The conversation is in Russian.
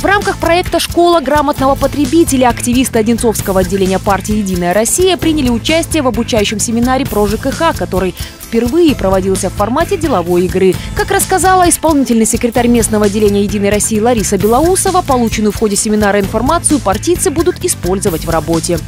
В рамках проекта «Школа грамотного потребителя» активисты Одинцовского отделения партии «Единая Россия» приняли участие в обучающем семинаре про ЖКХ, который впервые проводился в формате деловой игры. Как рассказала исполнительный секретарь местного отделения «Единой России» Лариса Белоусова, полученную в ходе семинара информацию партийцы будут использовать в работе.